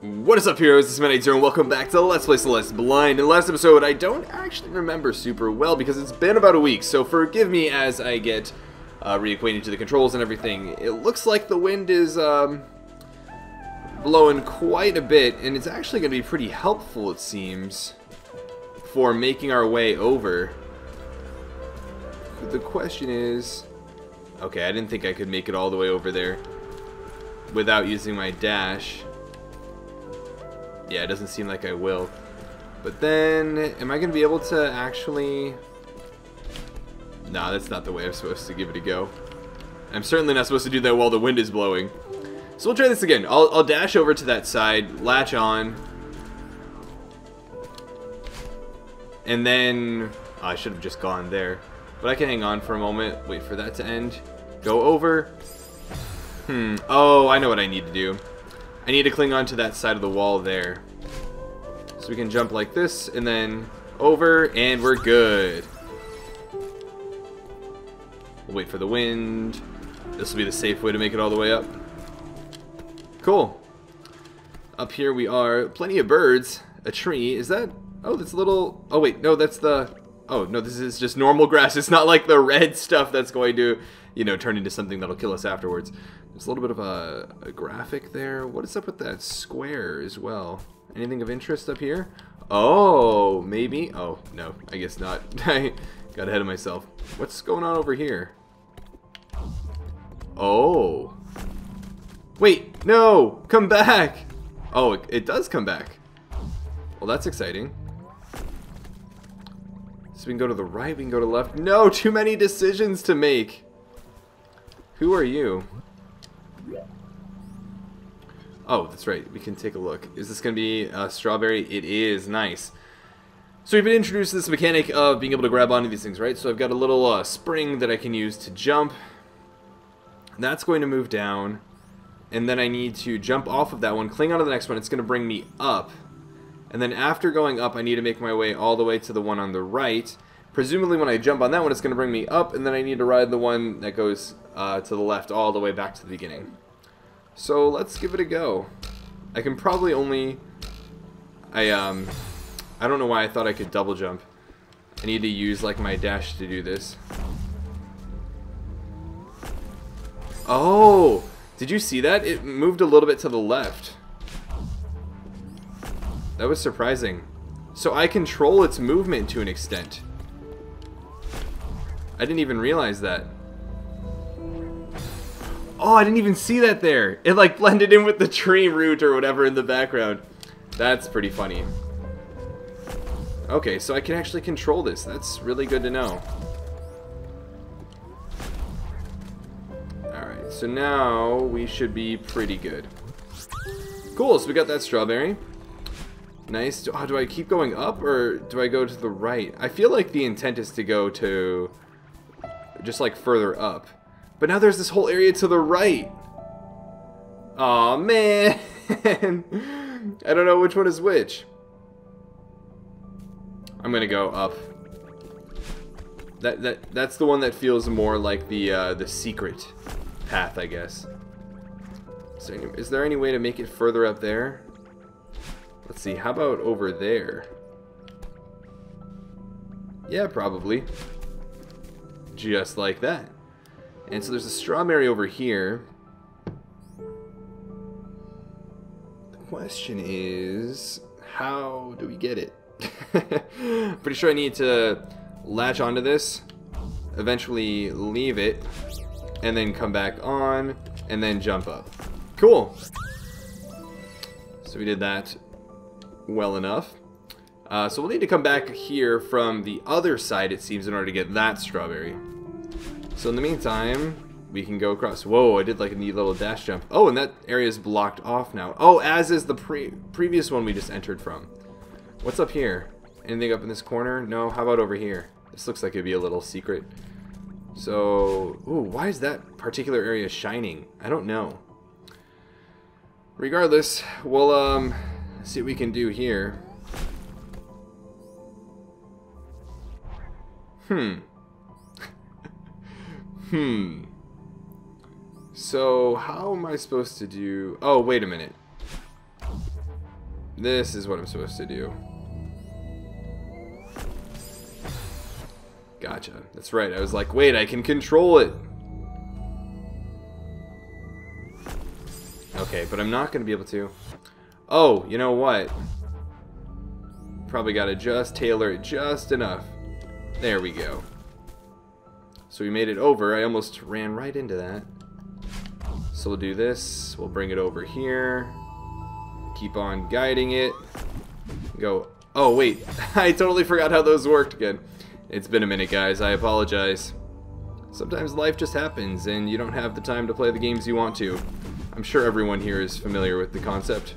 What is up heroes, this is Midnight Zero and welcome back to Let's Play Celeste Blind. In the last episode, I don't actually remember super well because it's been about a week, so forgive me as I get uh, reacquainted to the controls and everything. It looks like the wind is um, blowing quite a bit, and it's actually going to be pretty helpful, it seems, for making our way over. The question is... Okay, I didn't think I could make it all the way over there without using my dash. Yeah, it doesn't seem like I will. But then, am I going to be able to actually... Nah, that's not the way I'm supposed to give it a go. I'm certainly not supposed to do that while the wind is blowing. So we'll try this again. I'll, I'll dash over to that side, latch on. And then... Oh, I should have just gone there. But I can hang on for a moment, wait for that to end. Go over. Hmm. Oh, I know what I need to do. I need to cling on to that side of the wall there. So we can jump like this, and then over, and we're good. We'll wait for the wind. This will be the safe way to make it all the way up. Cool. Up here we are. Plenty of birds. A tree. Is that... Oh, that's a little... Oh, wait. No, that's the... Oh, no, this is just normal grass. It's not like the red stuff that's going to, you know, turn into something that'll kill us afterwards. There's a little bit of a, a graphic there. What is up with that square as well? Anything of interest up here? Oh, maybe? Oh, no, I guess not. I got ahead of myself. What's going on over here? Oh. Wait, no! Come back! Oh, it, it does come back. Well, that's exciting. We can go to the right, we can go to the left. No, too many decisions to make. Who are you? Oh, that's right. We can take a look. Is this going to be a strawberry? It is. Nice. So we've been introduced to this mechanic of being able to grab onto these things, right? So I've got a little uh, spring that I can use to jump. That's going to move down. And then I need to jump off of that one, cling onto the next one. It's going to bring me up. And then after going up, I need to make my way all the way to the one on the right. Presumably when I jump on that one, it's going to bring me up, and then I need to ride the one that goes uh, to the left all the way back to the beginning. So let's give it a go. I can probably only... I, um... I don't know why I thought I could double jump. I need to use, like, my dash to do this. Oh! Did you see that? It moved a little bit to the left. That was surprising. So I control its movement to an extent. I didn't even realize that. Oh, I didn't even see that there. It like blended in with the tree root or whatever in the background. That's pretty funny. Okay, so I can actually control this. That's really good to know. Alright, so now we should be pretty good. Cool, so we got that strawberry. Nice. Oh, do I keep going up or do I go to the right? I feel like the intent is to go to just like further up. But now there's this whole area to the right. Aw, oh, man. I don't know which one is which. I'm gonna go up. That that that's the one that feels more like the uh, the secret path, I guess. Is there, any, is there any way to make it further up there? Let's see. How about over there? Yeah, probably. Just like that. And so there's a strawberry over here. The question is, how do we get it? Pretty sure I need to latch onto this, eventually leave it, and then come back on, and then jump up. Cool. So we did that well enough. Uh, so we'll need to come back here from the other side, it seems, in order to get that strawberry. So in the meantime, we can go across. Whoa, I did like a neat little dash jump. Oh, and that area is blocked off now. Oh, as is the pre previous one we just entered from. What's up here? Anything up in this corner? No, how about over here? This looks like it'd be a little secret. So, ooh, why is that particular area shining? I don't know. Regardless, we'll um, see what we can do here. Hmm. Hmm. So, how am I supposed to do... Oh, wait a minute. This is what I'm supposed to do. Gotcha. That's right. I was like, wait, I can control it. Okay, but I'm not going to be able to. Oh, you know what? Probably got to just tailor it just enough. There we go. So we made it over. I almost ran right into that. So we'll do this. We'll bring it over here. Keep on guiding it. Go. Oh, wait. I totally forgot how those worked again. It's been a minute, guys. I apologize. Sometimes life just happens, and you don't have the time to play the games you want to. I'm sure everyone here is familiar with the concept.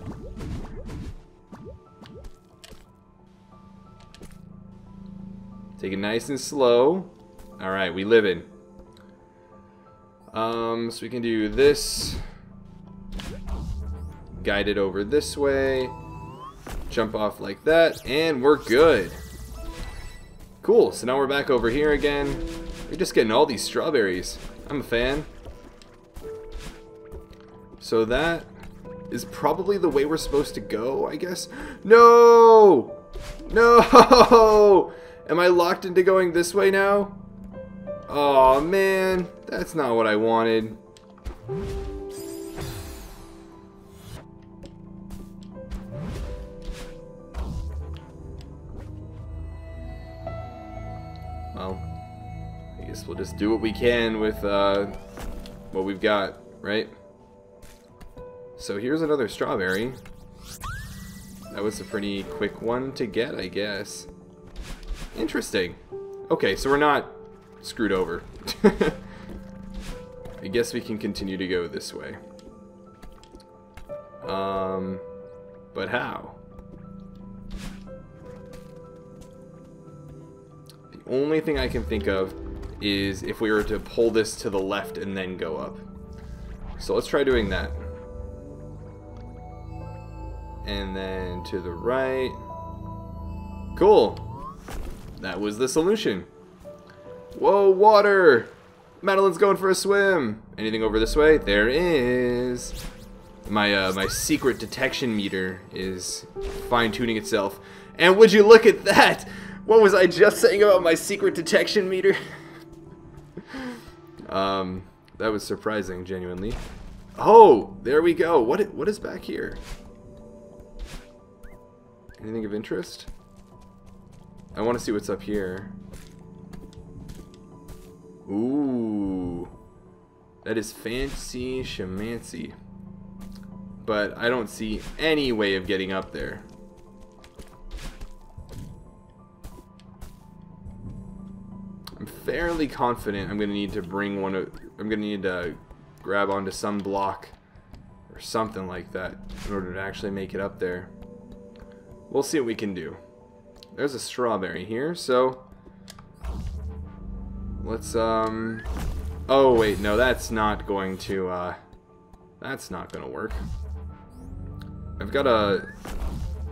Take it nice and slow. Alright, we live in. Um, so we can do this. Guide it over this way. Jump off like that, and we're good. Cool, so now we're back over here again. We're just getting all these strawberries. I'm a fan. So that is probably the way we're supposed to go, I guess. No! No! Am I locked into going this way now? Oh man, that's not what I wanted. Well, I guess we'll just do what we can with uh, what we've got, right? So here's another strawberry. That was a pretty quick one to get, I guess. Interesting. Okay, so we're not screwed over. I guess we can continue to go this way. Um, but how? The only thing I can think of is if we were to pull this to the left and then go up. So let's try doing that. And then to the right. Cool. That was the solution. Whoa, water! Madeline's going for a swim. Anything over this way? There is. My uh, my secret detection meter is fine-tuning itself. And would you look at that? What was I just saying about my secret detection meter? um, that was surprising, genuinely. Oh, there we go. What what is back here? Anything of interest? I want to see what's up here. Ooh. That is fancy shamancy. But I don't see any way of getting up there. I'm fairly confident I'm gonna need to bring one of I'm gonna need to grab onto some block or something like that in order to actually make it up there. We'll see what we can do. There's a strawberry here, so let's um oh wait no that's not going to uh that's not gonna work. I've got a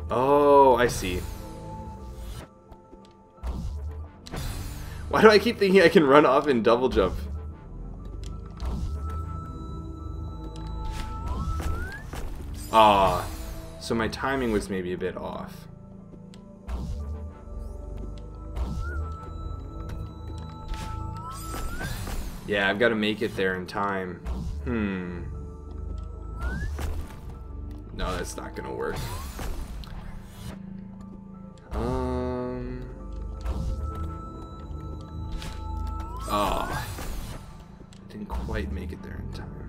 oh I see. Why do I keep thinking I can run off and double jump? Ah so my timing was maybe a bit off Yeah, I've got to make it there in time. Hmm. No, that's not gonna work. Um. Oh. Didn't quite make it there in time.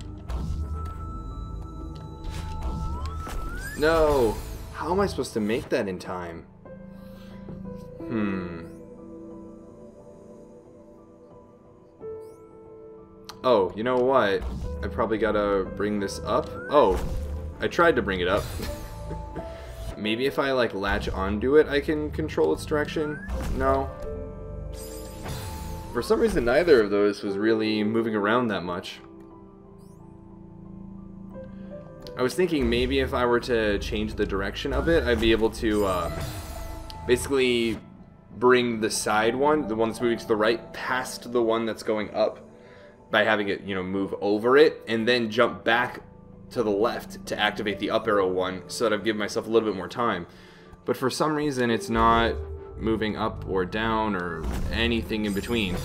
No! How am I supposed to make that in time? Hmm. Oh, you know what? I probably gotta bring this up. Oh, I tried to bring it up. Maybe if I like latch onto it, I can control its direction? No. For some reason, neither of those was really moving around that much. I was thinking maybe if I were to change the direction of it, I'd be able to uh, basically bring the side one, the one that's moving to the right, past the one that's going up by having it, you know, move over it and then jump back to the left to activate the up arrow one so that I've given myself a little bit more time. But for some reason, it's not moving up or down or anything in between.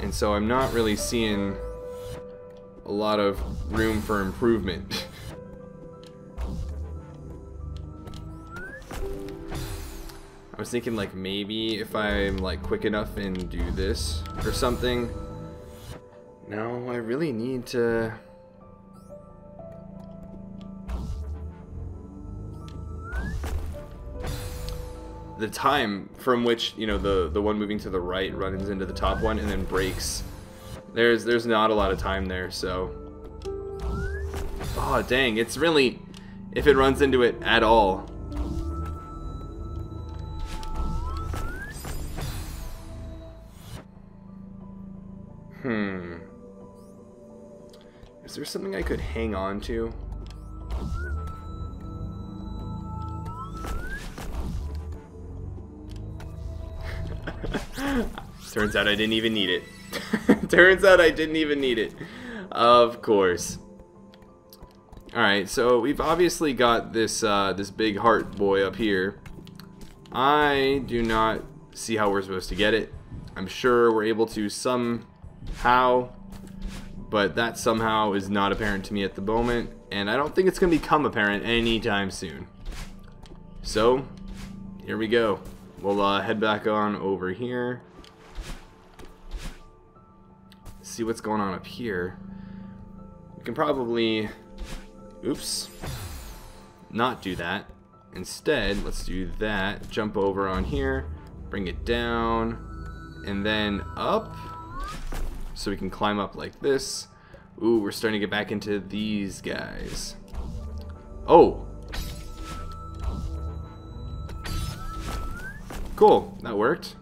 And so I'm not really seeing a lot of room for improvement. I was thinking like maybe if I'm like quick enough and do this or something. No, I really need to the time from which you know the the one moving to the right runs into the top one and then breaks. There's there's not a lot of time there, so. Oh dang! It's really if it runs into it at all. Hmm. Is there something I could hang on to? Turns out I didn't even need it. Turns out I didn't even need it. Of course. Alright, so we've obviously got this uh, this big heart boy up here. I do not see how we're supposed to get it. I'm sure we're able to somehow, but that somehow is not apparent to me at the moment, and I don't think it's going to become apparent anytime soon. So, here we go. We'll uh, head back on over here. See what's going on up here. We can probably, oops, not do that. Instead, let's do that. Jump over on here, bring it down, and then up. So we can climb up like this. Ooh, we're starting to get back into these guys. Oh, Cool, that worked.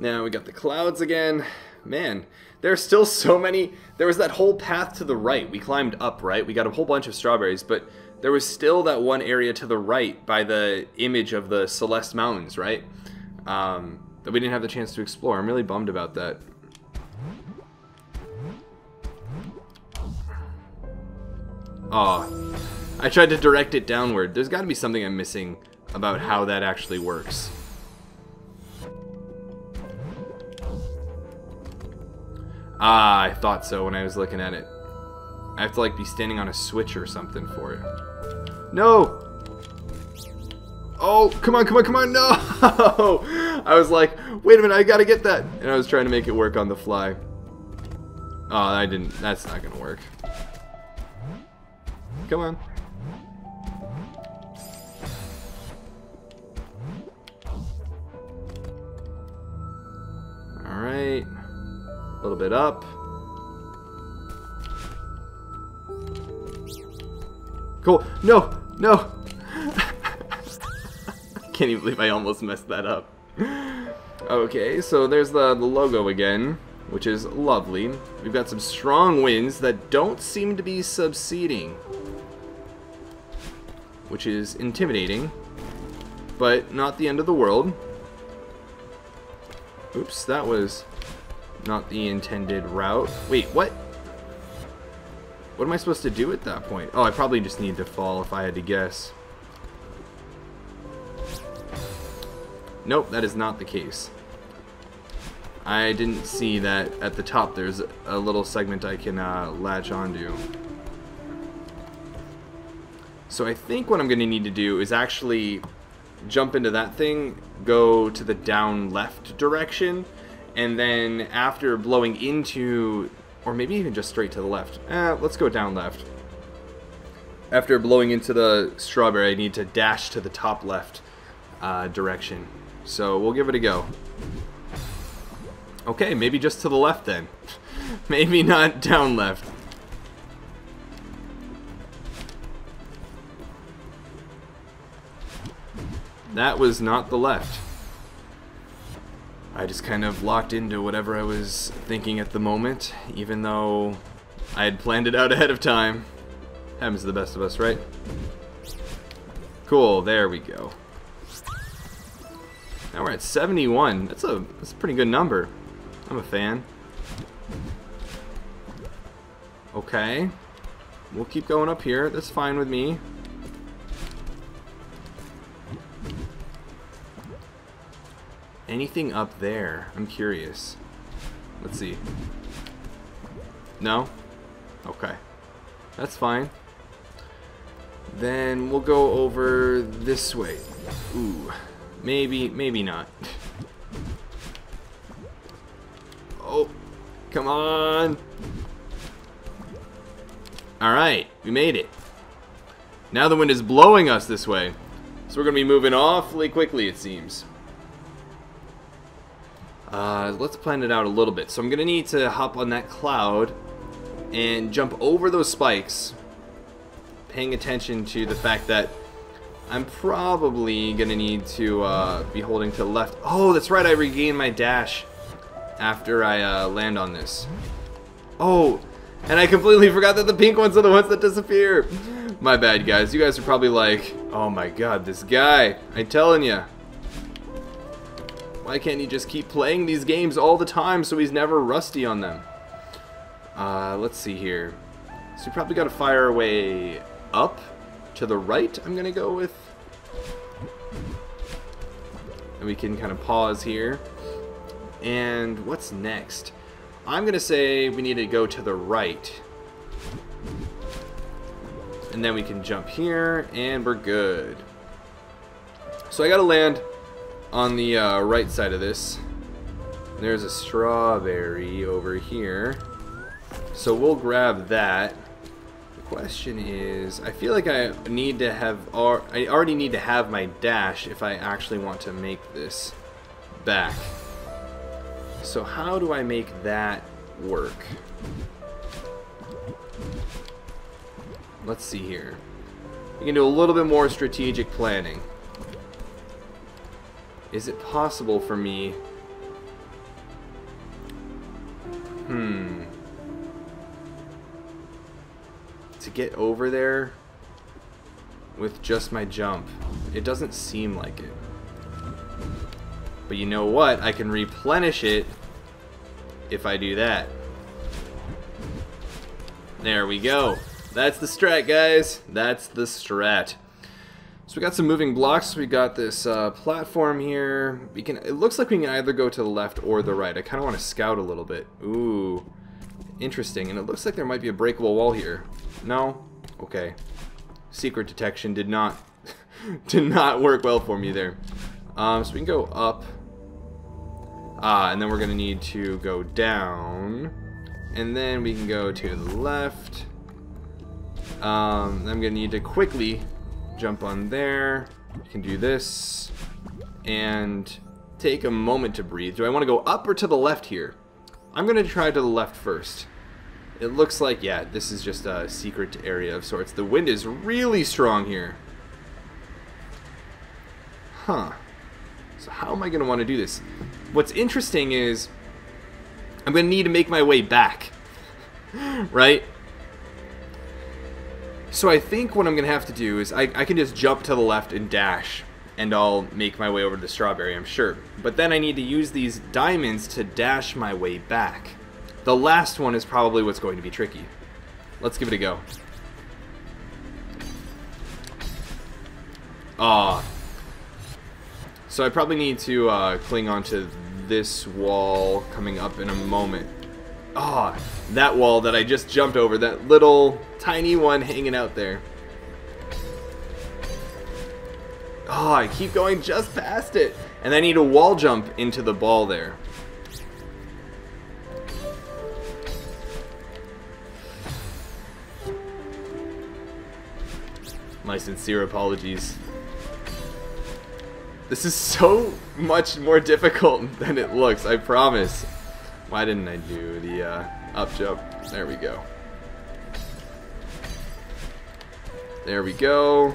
Now we got the clouds again. Man, there's still so many. There was that whole path to the right. We climbed up, right? We got a whole bunch of strawberries, but there was still that one area to the right by the image of the Celeste Mountains, right? Um, that we didn't have the chance to explore. I'm really bummed about that. Aw. Oh, I tried to direct it downward. There's got to be something I'm missing about how that actually works. Ah, I thought so when I was looking at it. I have to like be standing on a switch or something for it. No! Oh, come on, come on, come on, no! I was like, wait a minute, I gotta get that. And I was trying to make it work on the fly. Oh, I didn't, that's not gonna work. Come on. Alright. A little bit up. Cool. No! No! Can't even believe I almost messed that up. Okay, so there's the, the logo again, which is lovely. We've got some strong winds that don't seem to be subsiding, which is intimidating, but not the end of the world. Oops, that was not the intended route. Wait, what? What am I supposed to do at that point? Oh, I probably just need to fall if I had to guess. Nope, that is not the case. I didn't see that at the top there's a little segment I can uh, latch onto. So I think what I'm going to need to do is actually jump into that thing, go to the down left direction, and then after blowing into, or maybe even just straight to the left. Eh, let's go down left. After blowing into the strawberry, I need to dash to the top left uh, direction. So we'll give it a go. Okay, maybe just to the left then. maybe not down left. That was not the left. I just kind of locked into whatever I was thinking at the moment, even though I had planned it out ahead of time. Happens to the best of us, right? Cool, there we go. Now we're at 71. That's a, that's a pretty good number. I'm a fan. Okay. We'll keep going up here. That's fine with me. Anything up there? I'm curious. Let's see. No? Okay. That's fine. Then we'll go over this way. Ooh. Maybe, maybe not. oh. Come on. Alright. We made it. Now the wind is blowing us this way. So we're going to be moving awfully quickly, it seems. Uh, let's plan it out a little bit. So I'm going to need to hop on that cloud and jump over those spikes, paying attention to the fact that I'm probably going to need to uh, be holding to the left. Oh, that's right, I regain my dash after I uh, land on this. Oh, and I completely forgot that the pink ones are the ones that disappear. My bad, guys. You guys are probably like, oh my god, this guy. I'm telling you. Why can't he just keep playing these games all the time so he's never rusty on them? Uh, let's see here. So we probably got to fire our way up to the right, I'm going to go with. And we can kind of pause here. And what's next? I'm going to say we need to go to the right. And then we can jump here, and we're good. So I got to land on the uh, right side of this, there's a strawberry over here. So we'll grab that. Question is, I feel like I need to have, I already need to have my dash if I actually want to make this back. So how do I make that work? Let's see here. We can do a little bit more strategic planning. Is it possible for me... Hmm... To get over there with just my jump? It doesn't seem like it. But you know what? I can replenish it if I do that. There we go. That's the strat, guys. That's the strat. So we got some moving blocks. We got this uh, platform here. We can. It looks like we can either go to the left or the right. I kind of want to scout a little bit. Ooh, interesting. And it looks like there might be a breakable wall here. No? Okay. Secret detection did not did not work well for me there. Um, so we can go up. Ah, and then we're gonna need to go down, and then we can go to the left. Um, I'm gonna need to quickly jump on there. You can do this. And take a moment to breathe. Do I want to go up or to the left here? I'm going to try to the left first. It looks like, yeah, this is just a secret area of sorts. The wind is really strong here. Huh. So how am I going to want to do this? What's interesting is I'm going to need to make my way back. right? So I think what I'm going to have to do is I, I can just jump to the left and dash and I'll make my way over to the strawberry, I'm sure. But then I need to use these diamonds to dash my way back. The last one is probably what's going to be tricky. Let's give it a go. Ah. So I probably need to uh, cling onto this wall coming up in a moment. Ah, that wall that I just jumped over, that little tiny one hanging out there. Oh, I keep going just past it. And I need a wall jump into the ball there. My sincere apologies. This is so much more difficult than it looks, I promise. Why didn't I do the uh, up jump? There we go. There we go.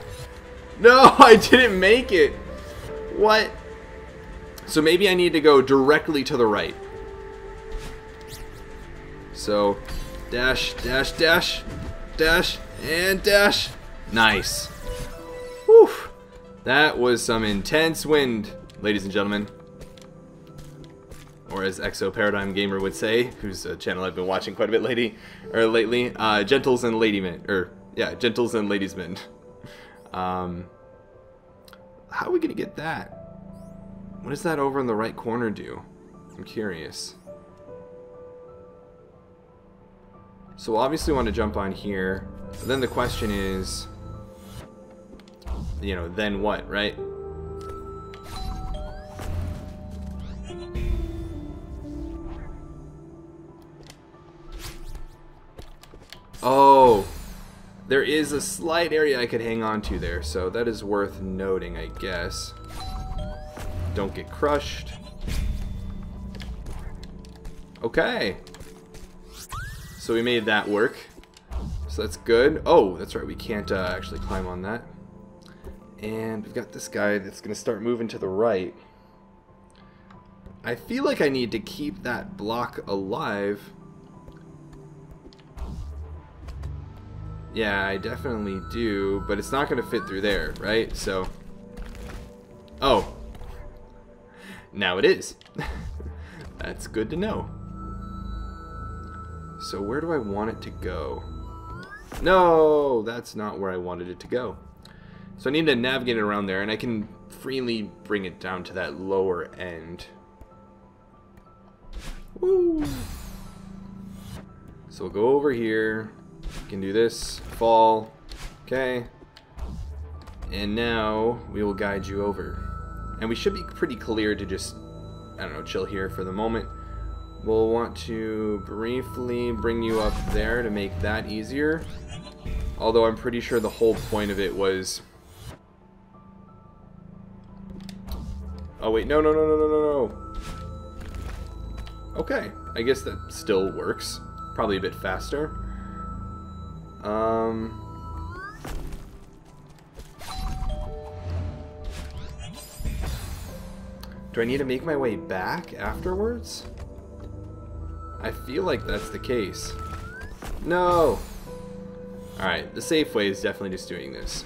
No, I didn't make it. What? So maybe I need to go directly to the right. So, dash, dash, dash, dash, and dash. Nice. Whew. That was some intense wind, ladies and gentlemen. or as Exo Paradigm Gamer would say, whose uh, channel I've been watching quite a bit lately, or lately, uh, gentles and ladymen, or yeah, gentles and ladiesmen. Um, how are we gonna get that? What does that over in the right corner do? I'm curious. So obviously want to jump on here. But then the question is, you know, then what, right? Oh, there is a slight area I could hang on to there, so that is worth noting, I guess. Don't get crushed. Okay. So we made that work. So that's good. Oh, that's right, we can't uh, actually climb on that. And we've got this guy that's going to start moving to the right. I feel like I need to keep that block alive Yeah, I definitely do, but it's not going to fit through there, right? So, oh, now it is. That's good to know. So where do I want it to go? No, that's not where I wanted it to go. So I need to navigate around there, and I can freely bring it down to that lower end. Woo! So we'll go over here, We can do this, fall, okay. And now we will guide you over. And we should be pretty clear to just, I don't know, chill here for the moment. We'll want to briefly bring you up there to make that easier. Although I'm pretty sure the whole point of it was... Oh wait, no, no, no, no, no, no, no. Okay, I guess that still works. Probably a bit faster. Um... Do I need to make my way back afterwards? I feel like that's the case. No! Alright, the safe way is definitely just doing this.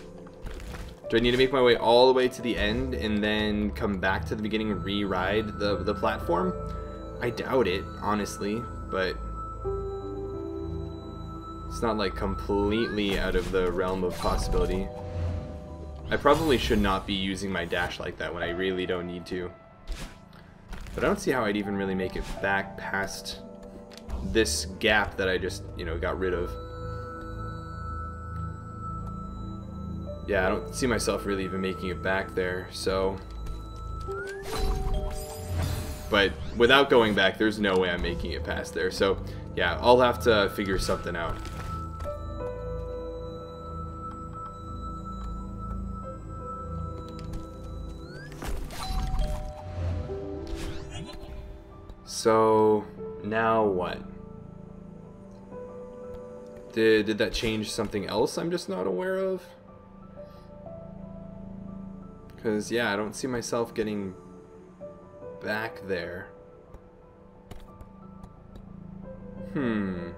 Do I need to make my way all the way to the end and then come back to the beginning and re-ride the, the platform? I doubt it, honestly, but it's not like completely out of the realm of possibility. I probably should not be using my dash like that when I really don't need to. But I don't see how I'd even really make it back past this gap that I just, you know, got rid of. Yeah, I don't see myself really even making it back there, so... But without going back, there's no way I'm making it past there. So, yeah, I'll have to figure something out. So, now what? Did, did that change something else I'm just not aware of? Because, yeah, I don't see myself getting back there. Hmm.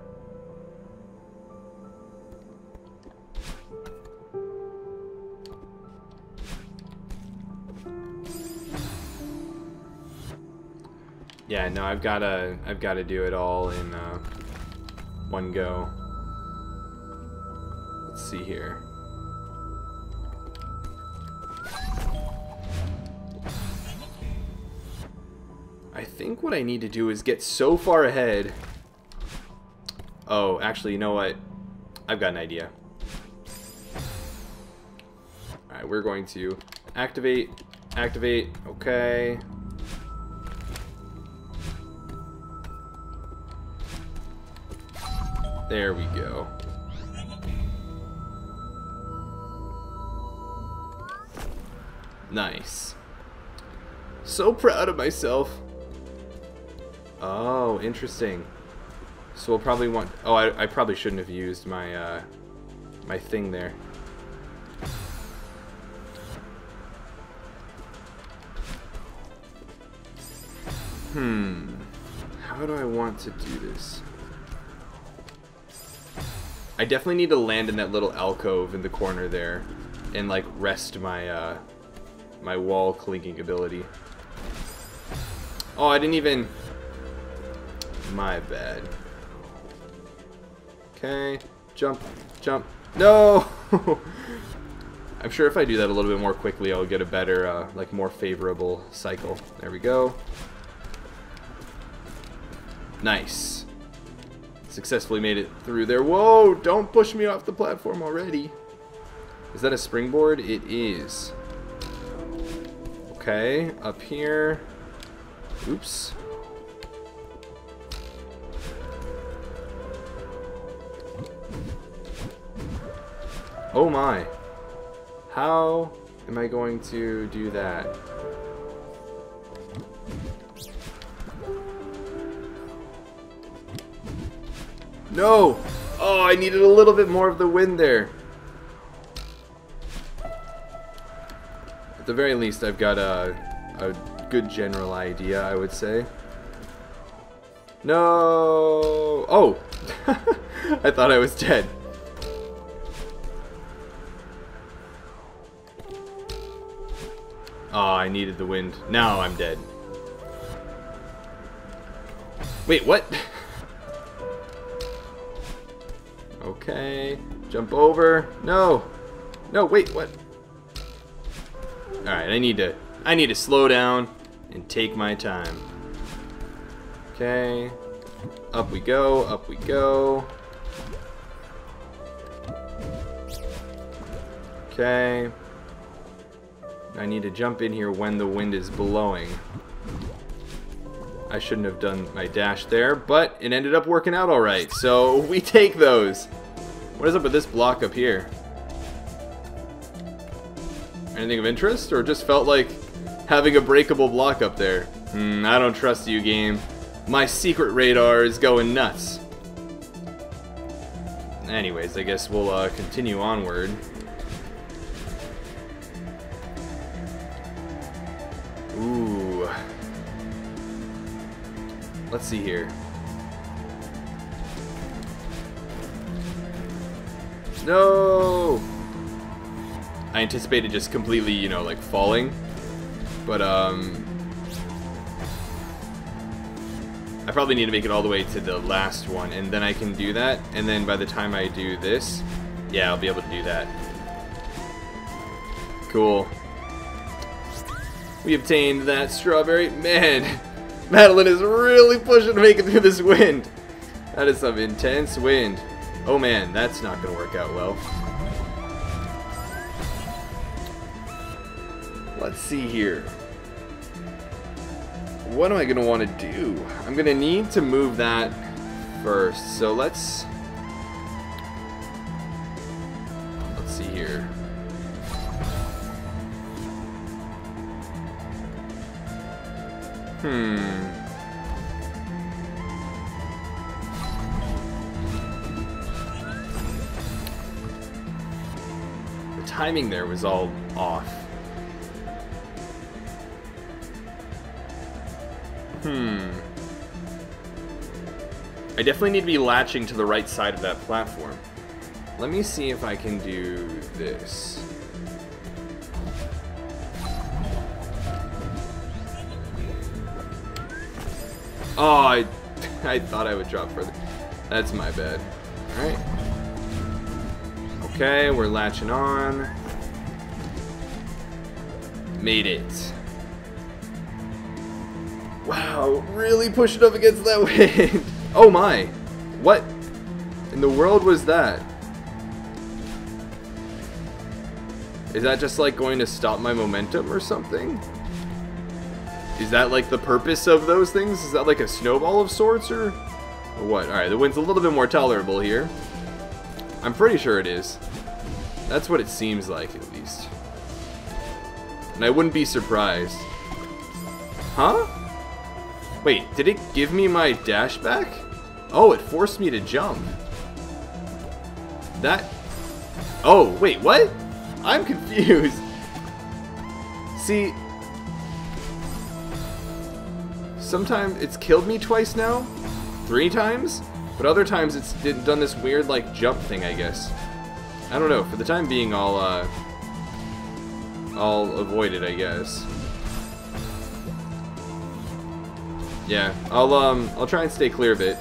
Yeah, no, I've gotta, I've gotta do it all in uh, one go. Let's see here. I think what I need to do is get so far ahead. Oh, actually, you know what? I've got an idea. Alright, we're going to activate, activate, okay. There we go. Nice. So proud of myself. Oh, interesting. So we'll probably want... Oh, I, I probably shouldn't have used my, uh, my thing there. Hmm. How do I want to do this? I definitely need to land in that little alcove in the corner there and like rest my uh, my wall clinking ability. Oh, I didn't even my bad. Okay, jump, jump. No! I'm sure if I do that a little bit more quickly, I'll get a better, uh, like, more favorable cycle. There we go. Nice. Successfully made it through there. Whoa! Don't push me off the platform already. Is that a springboard? It is. Okay, up here. Oops. Oh my. How am I going to do that? No! Oh, I needed a little bit more of the wind there. At the very least, I've got a, a good general idea, I would say. No! Oh! I thought I was dead. Oh, I needed the wind. Now I'm dead. Wait, what? okay. Jump over. No. No, wait, what? Alright, I need to I need to slow down and take my time. Okay. Up we go, up we go. Okay. I need to jump in here when the wind is blowing. I shouldn't have done my dash there, but it ended up working out alright, so we take those. What is up with this block up here? Anything of interest, or just felt like having a breakable block up there? Hmm, I don't trust you, game. My secret radar is going nuts. Anyways, I guess we'll uh, continue onward. Let's see here. No! I anticipated just completely, you know, like falling. But, um... I probably need to make it all the way to the last one, and then I can do that. And then by the time I do this, yeah, I'll be able to do that. Cool. We obtained that strawberry. Man, Madeline is really pushing to make it through this wind. That is some intense wind. Oh man, that's not going to work out well. Let's see here. What am I going to want to do? I'm going to need to move that first. So let's... Hmm. The timing there was all off. Hmm. I definitely need to be latching to the right side of that platform. Let me see if I can do this. Oh, I, I thought I would drop further. That's my bad. Alright. Okay, we're latching on. Made it. Wow, really pushing up against that wind. oh my. What in the world was that? Is that just like going to stop my momentum or something? Is that like the purpose of those things? Is that like a snowball of sorts or, what? Alright, the wind's a little bit more tolerable here. I'm pretty sure it is. That's what it seems like at least. And I wouldn't be surprised. Huh? Wait, did it give me my dash back? Oh, it forced me to jump. That... Oh, wait, what? I'm confused. See, sometimes it's killed me twice now, three times, but other times it's done this weird like jump thing, I guess. I don't know. For the time being, I'll uh, I'll avoid it, I guess. Yeah, I'll um I'll try and stay clear of it.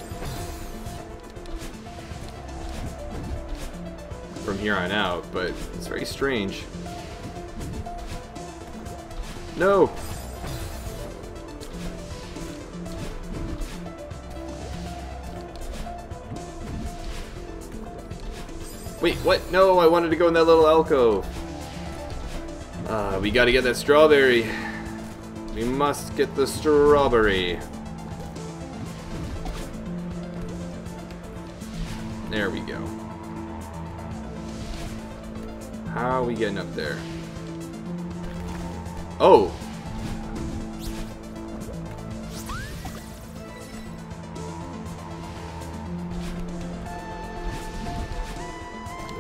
From here on out, but it's very strange. No! Wait, what? No, I wanted to go in that little alcove. Uh, we gotta get that strawberry. We must get the strawberry. There we go. How are we getting up there? Oh!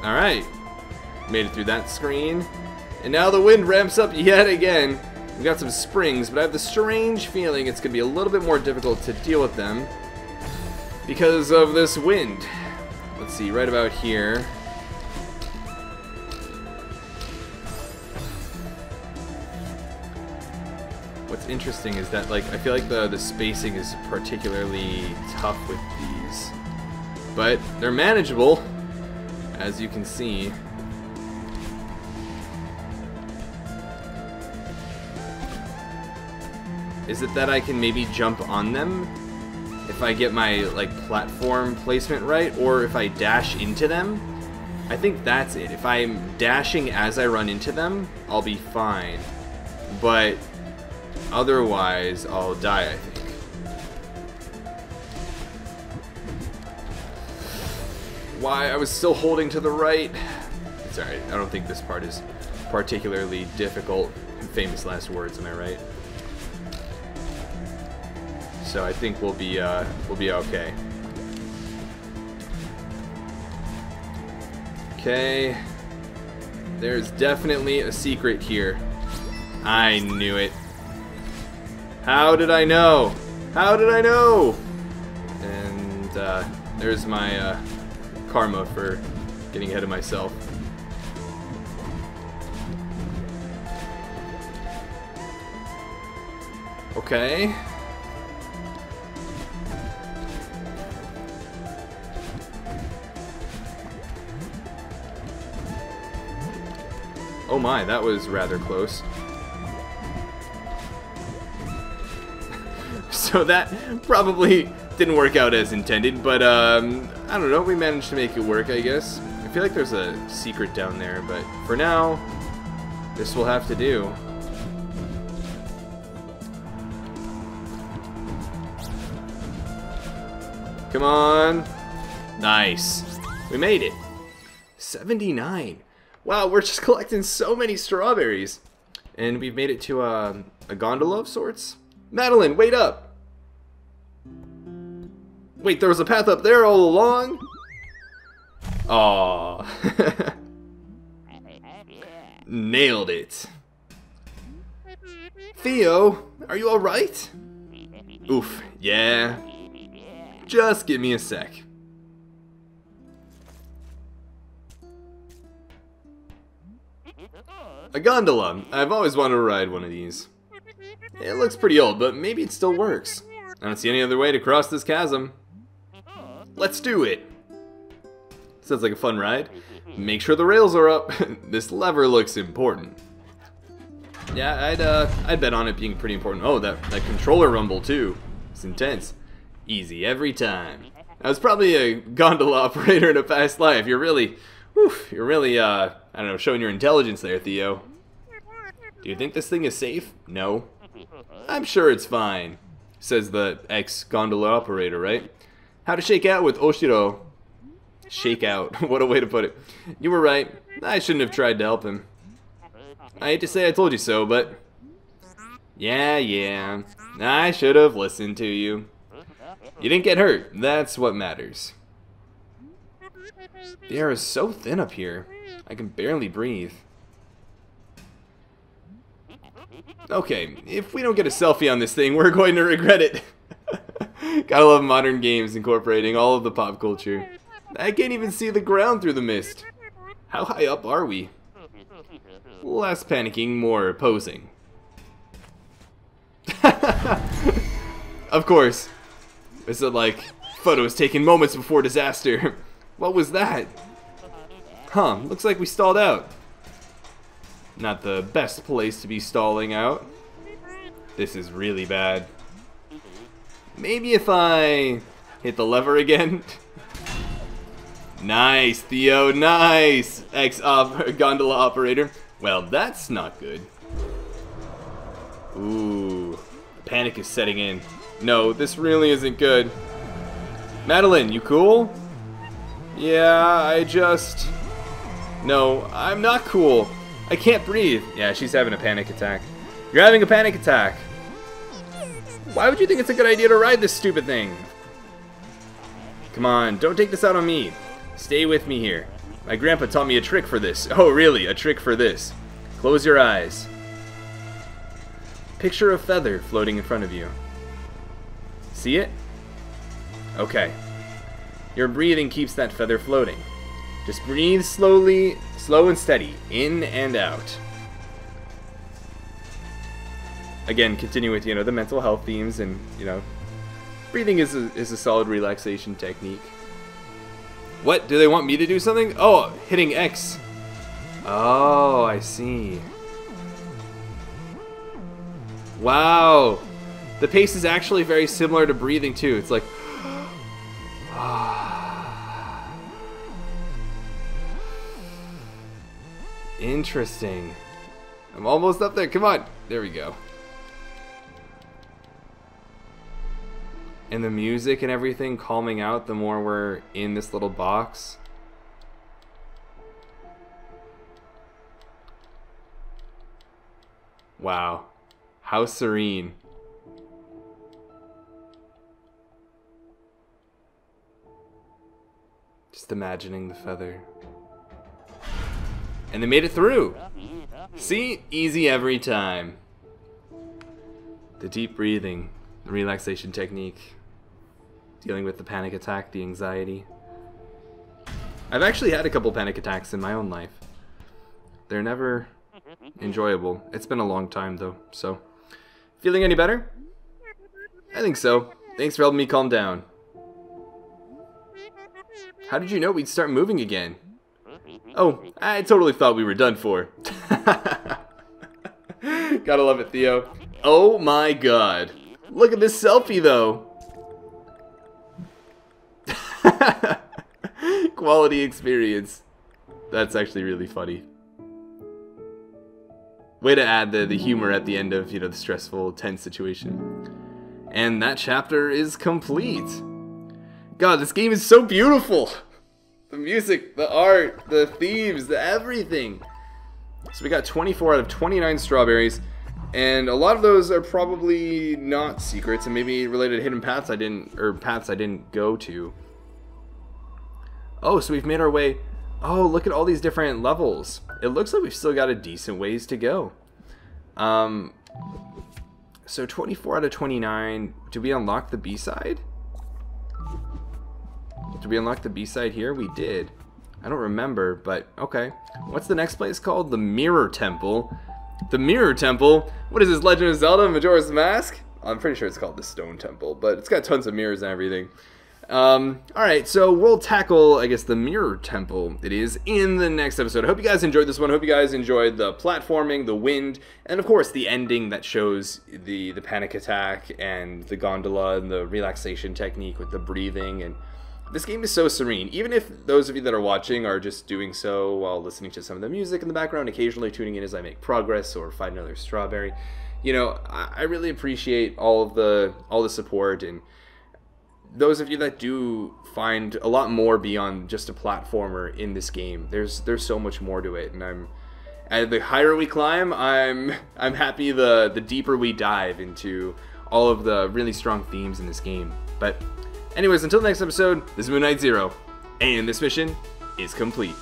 Alright. Made it through that screen. And now the wind ramps up yet again. We've got some springs, but I have the strange feeling it's going to be a little bit more difficult to deal with them because of this wind. Let's see, right about here. What's interesting is that, like, I feel like the, the spacing is particularly tough with these. But they're manageable, as you can see. Is it that I can maybe jump on them if I get my like platform placement right or if I dash into them? I think that's it. If I'm dashing as I run into them, I'll be fine. But otherwise, I'll die, I think. Why? I was still holding to the right. It's alright. I don't think this part is particularly difficult. Famous last words, am I right? So I think we'll be uh, we'll be okay. Okay. There's definitely a secret here. I knew it. How did I know? How did I know? And uh, there's my uh, karma for getting ahead of myself. Okay. Oh my, that was rather close. so that probably didn't work out as intended, but um, I don't know, we managed to make it work, I guess. I feel like there's a secret down there, but for now, this will have to do. Come on. Nice. We made it. 79. Wow, we're just collecting so many strawberries. And we've made it to a, um, a gondola of sorts. Madeline, wait up! Wait, there was a path up there all along? Aww. Nailed it. Theo, are you alright? Oof, yeah. Just give me a sec. A gondola. I've always wanted to ride one of these. It looks pretty old, but maybe it still works. I don't see any other way to cross this chasm. Let's do it! Sounds like a fun ride. Make sure the rails are up. this lever looks important. Yeah, I'd uh, I'd bet on it being pretty important. Oh, that, that controller rumble too. It's intense. Easy every time. I was probably a gondola operator in a past life. You're really, whew, you're really, uh, I don't know, showing your intelligence there, Theo. Do you think this thing is safe? No. I'm sure it's fine, says the ex-gondola operator, right? How to shake out with Oshiro. Shake out. what a way to put it. You were right. I shouldn't have tried to help him. I hate to say I told you so, but... Yeah, yeah. I should have listened to you. You didn't get hurt. That's what matters. The air is so thin up here. I can barely breathe. Okay, if we don't get a selfie on this thing, we're going to regret it. Gotta love modern games incorporating all of the pop culture. I can't even see the ground through the mist. How high up are we? Less panicking, more posing. Of course. Is it like photos taken moments before disaster? what was that? Huh, looks like we stalled out. Not the best place to be stalling out. This is really bad. Maybe if I hit the lever again. nice, Theo, nice! Ex-gondola operator. Well, that's not good. Ooh, panic is setting in. No, this really isn't good. Madeline, you cool? Yeah, I just... No, I'm not cool. I can't breathe. Yeah, she's having a panic attack. You're having a panic attack. Why would you think it's a good idea to ride this stupid thing? Come on, don't take this out on me. Stay with me here. My grandpa taught me a trick for this. Oh, really? A trick for this. Close your eyes. Picture a feather floating in front of you. See it? Okay. Your breathing keeps that feather floating. Just breathe slowly, slow and steady, in and out. Again, continue with, you know, the mental health themes and, you know, breathing is a, is a solid relaxation technique. What? Do they want me to do something? Oh, hitting X. Oh, I see. Wow. The pace is actually very similar to breathing too. It's like Interesting. I'm almost up there. Come on. There we go. And the music and everything calming out the more we're in this little box. Wow. How serene. Just imagining the feather. And they made it through. See? Easy every time. The deep breathing, the relaxation technique, dealing with the panic attack, the anxiety. I've actually had a couple panic attacks in my own life. They're never enjoyable. It's been a long time though, so Feeling any better? I think so. Thanks for helping me calm down. How did you know we'd start moving again? Oh, I totally thought we were done for. Gotta love it, Theo. Oh my god. Look at this selfie, though. Quality experience. That's actually really funny. Way to add the, the humor at the end of, you know, the stressful, tense situation. And that chapter is complete. God, this game is so beautiful! The music, the art, the themes, the everything. So we got 24 out of 29 strawberries, and a lot of those are probably not secrets and maybe related hidden paths I didn't, or paths I didn't go to. Oh, so we've made our way Oh, look at all these different levels. It looks like we've still got a decent ways to go. Um, so 24 out of 29. Did we unlock the B-side? Did we unlock the B-side here? We did. I don't remember, but okay. What's the next place called? The Mirror Temple. The Mirror Temple? What is this, Legend of Zelda Majora's Mask? I'm pretty sure it's called the Stone Temple, but it's got tons of mirrors and everything. Um, Alright, so we'll tackle, I guess, the Mirror Temple it is in the next episode. I hope you guys enjoyed this one. I hope you guys enjoyed the platforming, the wind, and of course the ending that shows the, the panic attack and the gondola and the relaxation technique with the breathing. And this game is so serene. Even if those of you that are watching are just doing so while listening to some of the music in the background, occasionally tuning in as I make progress or find another strawberry, you know, I, I really appreciate all of the all the support and those of you that do find a lot more beyond just a platformer in this game, there's there's so much more to it, and I'm and the higher we climb, I'm I'm happy the the deeper we dive into all of the really strong themes in this game. But anyways, until next episode, this is MidniteZer0, and this mission is complete.